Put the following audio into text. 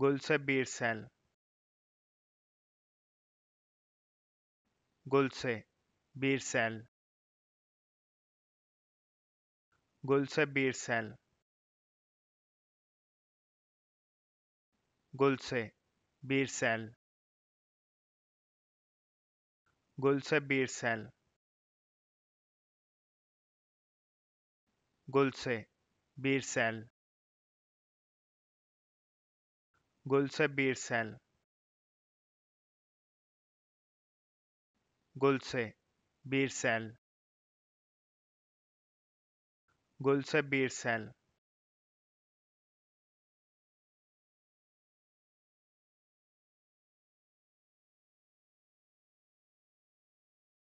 गुल से बीरसेल गुल से बीरसेल गुल से बीरसेल गुल से बीरसेल गुल से बीरसेल गुल से बीरसेल गुलसेबीर सेल। गुलसे बीर सेल। गुलसेबीर सेल।